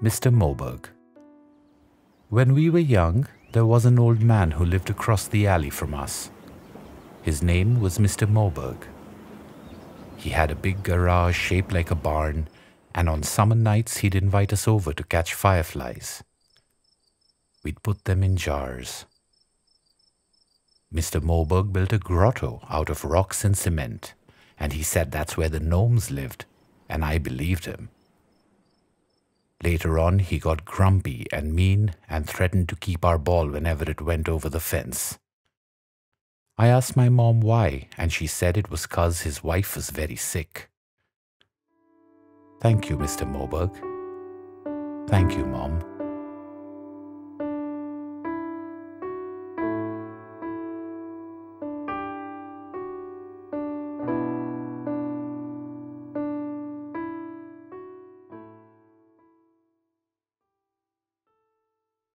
Mr. Moberg. When we were young, there was an old man who lived across the alley from us. His name was Mr. Moberg. He had a big garage shaped like a barn, and on summer nights he'd invite us over to catch fireflies. We'd put them in jars. Mr. Moberg built a grotto out of rocks and cement, and he said that's where the gnomes lived, and I believed him. Later on, he got grumpy and mean and threatened to keep our ball whenever it went over the fence. I asked my mom why, and she said it was cause his wife was very sick. Thank you, Mr. Moberg. Thank you, Mom.